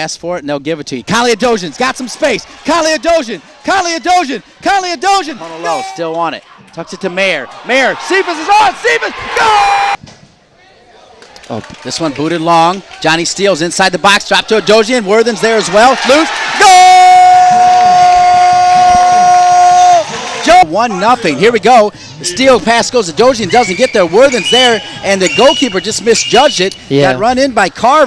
Ask for it and they'll give it to you. Kylie Adosian's got some space. Kylie Adosian, Kylie Adosian, Kylie Adosian. Still on it. Tucks it to Mayer. Mayer, Cephas is on. Cephas, go! Oh, this one booted long. Johnny Steele's inside the box, drop to Adosian. Worthen's there as well. Loose, go. One nothing. Here we go. The steal pass goes to Adosian, doesn't get there. Worthen's there, and the goalkeeper just misjudged it. Yeah. Got run in by Carver.